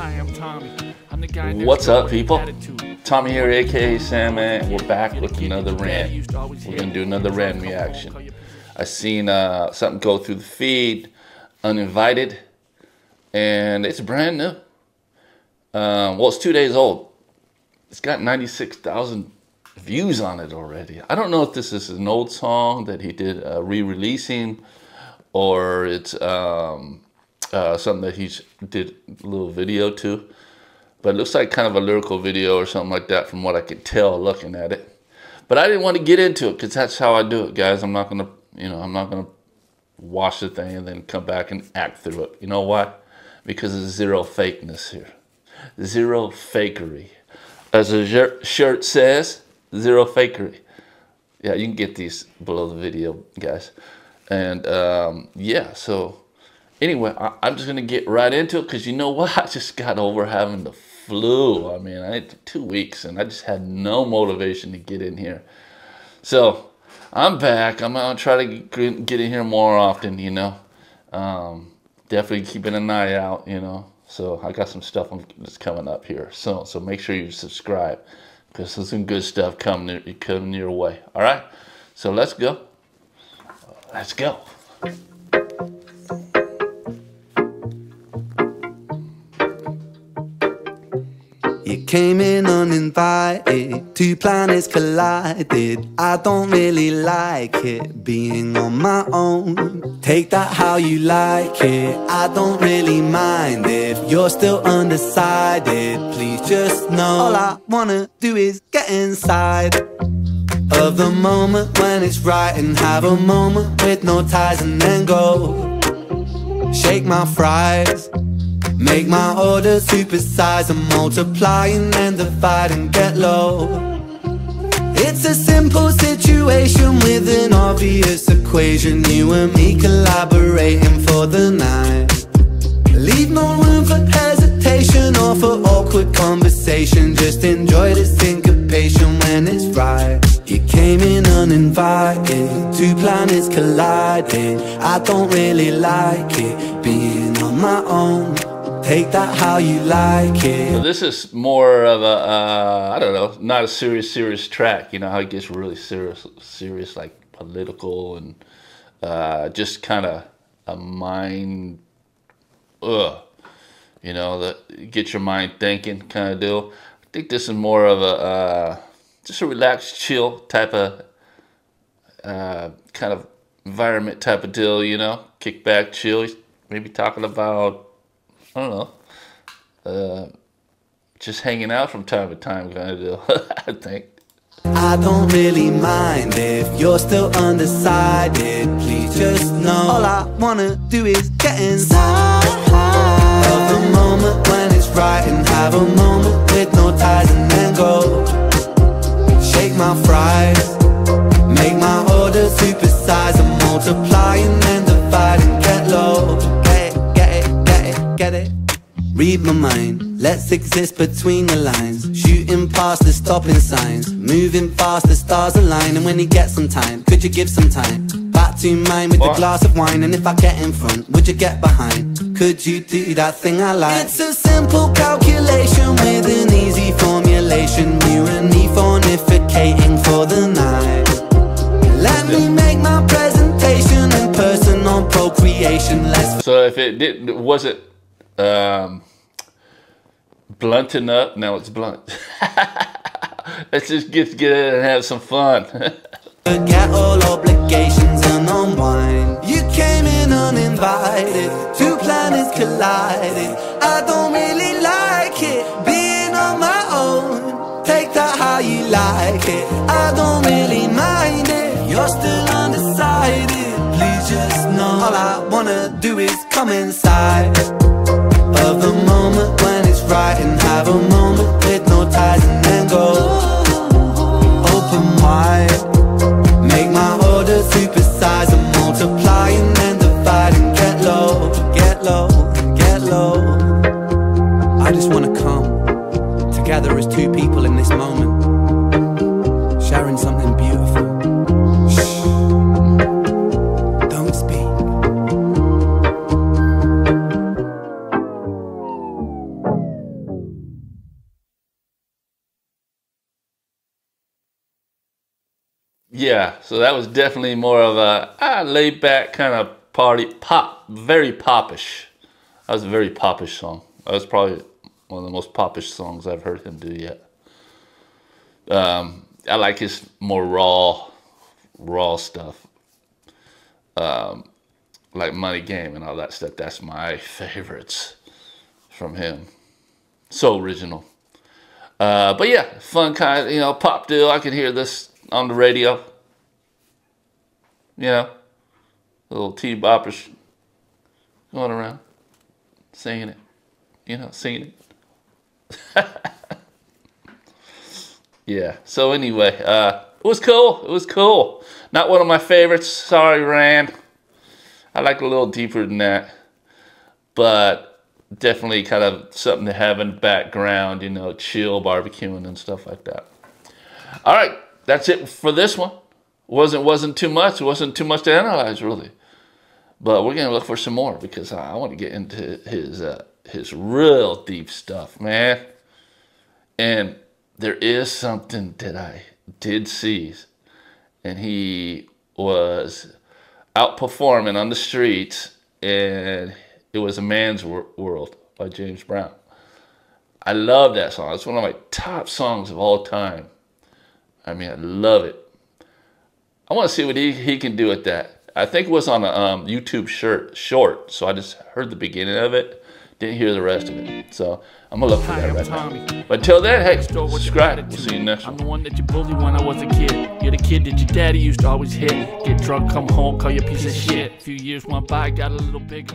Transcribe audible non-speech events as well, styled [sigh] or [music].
Hi, I'm Tommy. I'm the guy. What's up, people? Tommy here, aka Sam, Sandman. We're back with another rant. We're gonna do another Ren reaction. I seen uh, something go through the feed, uninvited, and it's brand new. Um, well, it's two days old. It's got 96,000 views on it already. I don't know if this is an old song that he did uh, re-releasing, or it's um, uh, something that he did a little video to. But it looks like kind of a lyrical video or something like that from what I could tell looking at it. But I didn't want to get into it because that's how I do it, guys. I'm not going to, you know, I'm not going to watch the thing and then come back and act through it. You know why? Because there's zero fakeness here. Zero fakery. As the shirt says, zero fakery. Yeah, you can get these below the video, guys. And um, yeah, so anyway, I, am just gonna get right into it because you know what? [laughs] I just got over having the flu. I mean, I had two weeks and I just had no motivation to get in here. So I'm back. I'm gonna try to get in here more often. You know, um, definitely keeping an eye out. You know, so I got some stuff that's coming up here. So so make sure you subscribe because there's some good stuff coming coming your way. All right. So let's go. Let's go. You came in uninvited, two planets collided. I don't really like it being on my own. Take that how you like it, I don't really mind if you're still undecided. Please just know all I wanna do is get inside of the moment when it's right and have a moment with no ties and then go. Shake my fries. Make my orders supersize and multiply and then divide and get low. It's a simple situation with an obvious equation. You and me collaborating for the night. Leave no room for hesitation or for awkward conversation. Just enjoy the syncopation when it's right. You came in uninvited, two planets colliding. I don't really like it, being on my own Take that how you like it. So this is more of a uh, I don't know, not a serious, serious track. You know how it gets really serious, serious like political and uh, just kind of a mind, ugh, you know, that get your mind thinking kind of deal. I think this is more of a uh, just a relaxed, chill type of uh, kind of environment type of deal. You know, kick back, chill. Maybe talking about I don't know, uh, just hanging out from time to time kind of deal, [laughs] I think. I don't really mind if you're still undecided. Please just know all I wanna do is get inside of the moment when it's right and have a moment get it? Read my mind, let's exist between the lines Shooting past the stopping signs Moving fast, the stars align And when you get some time, could you give some time? Back to mine with what? a glass of wine And if I get in front, would you get behind? Could you do that thing I like? It's a simple calculation with an easy formulation You and me fornificating for the night Let me make my presentation in person on procreation Let's So if it did, was it um, blunting up. Now it's blunt. [laughs] Let's just get together and have some fun. [laughs] Forget all obligations and unwind. You came in uninvited, two planets collided. I don't really like it being on my own. Take that how you like it. I don't really mind it. You're still undecided. Please just know all I wanna do is come inside of the moment when it's right And have a moment with no ties and then go Open wide. Make my order supersize and multiply And then divide and get low Get low, get low. I just wanna come. Together as two people in this moment Yeah, so that was definitely more of a ah, laid back kind of party pop, very popish. That was a very popish song. That was probably one of the most popish songs I've heard him do yet. Um, I like his more raw, raw stuff. Um, like Money Game and all that stuff. That's my [laughs] favorites from him. So original. Uh, but yeah, fun kind, you know, pop deal. I can hear this on the radio. You know, little T boppers going around singing it. You know, singing it. [laughs] yeah. So anyway, uh, it was cool. It was cool. Not one of my favorites. Sorry, Ren. I like a little deeper than that. But definitely kind of something to have in the background, you know, chill barbecuing and stuff like that. All right, that's it for this one. Wasn't wasn't too much. It wasn't too much to analyze really, but we're gonna look for some more because I, I want to get into his uh, his real deep stuff, man. And there is something that I did see, and he was outperforming on the streets and it was a Man's World by James Brown. I love that song. It's one of my top songs of all time. I mean, I love it. I want to see what he, he can do with that. I think it was on a um, YouTube shirt, short, so I just heard the beginning of it, didn't hear the rest of it. So I'm gonna look for that right now. But until then, hey, subscribe. We'll see you next I'm the one that you bullied when I was a kid. You're the kid that your daddy used to always hit. Get drunk, come home, call you a piece of shit. A few years went by, got a little bigger.